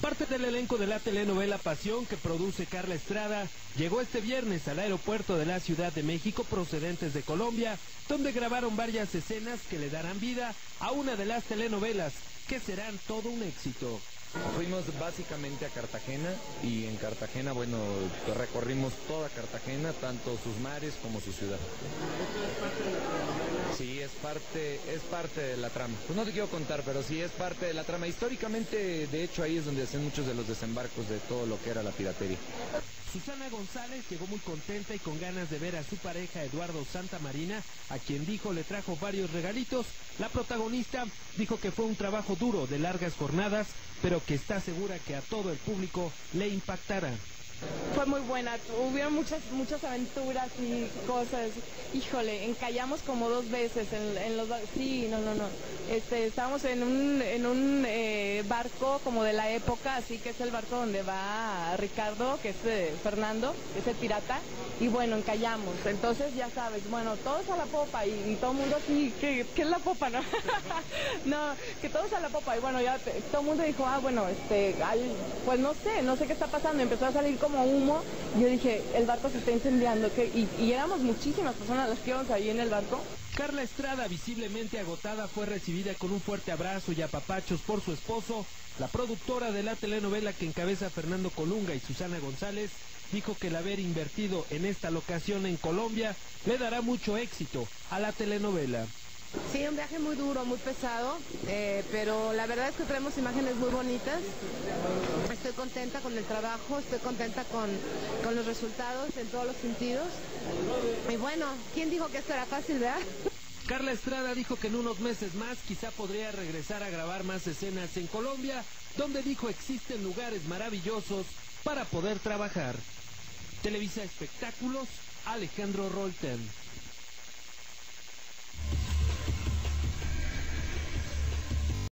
Parte del elenco de la telenovela Pasión que produce Carla Estrada llegó este viernes al aeropuerto de la Ciudad de México procedentes de Colombia, donde grabaron varias escenas que le darán vida a una de las telenovelas que serán todo un éxito. Fuimos básicamente a Cartagena y en Cartagena, bueno, recorrimos toda Cartagena, tanto sus mares como su ciudad. Sí, es parte, es parte de la trama. Pues no te quiero contar, pero sí es parte de la trama. Históricamente, de hecho, ahí es donde hacen muchos de los desembarcos de todo lo que era la piratería. Susana González llegó muy contenta y con ganas de ver a su pareja Eduardo Santa Marina, a quien dijo le trajo varios regalitos. La protagonista dijo que fue un trabajo duro de largas jornadas, pero que está segura que a todo el público le impactará. Fue muy buena, hubieron muchas muchas aventuras y cosas. Híjole, encallamos como dos veces en, los sí, no, no, no. Este, estábamos en un en un eh, barco como de la época, así que es el barco donde va Ricardo, que es eh, Fernando, que es el pirata, y bueno, encallamos. Entonces ya sabes, bueno, todos a la popa y, todo el mundo así, ¿qué, es la popa, no? no, que todos a la popa y bueno, ya todo el mundo dijo, ah, bueno, este, pues no sé, no sé qué está pasando, empezó a salir como como humo. Yo dije, el barco se está incendiando. que y, éramos muchísimas personas las que íbamos ahí en el barco. Carla Estrada, visiblemente agotada, fue recibida con un fuerte abrazo y apapachos por su esposo. La productora de la telenovela que encabeza Fernando Colunga y Susana González dijo que el haber invertido en esta locación en Colombia le dará mucho éxito a la telenovela. Sí, un viaje muy duro, muy pesado, eh, pero la verdad es que traemos imágenes muy bonitas. Estoy contenta con el trabajo, estoy contenta con, con los resultados en todos los sentidos. Y bueno, ¿quién dijo que esto era fácil, verdad? Carla Estrada dijo que en unos meses más quizá podría regresar a grabar más escenas en Colombia, donde dijo existen lugares maravillosos para poder trabajar. Televisa Espectáculos, Alejandro Rolten.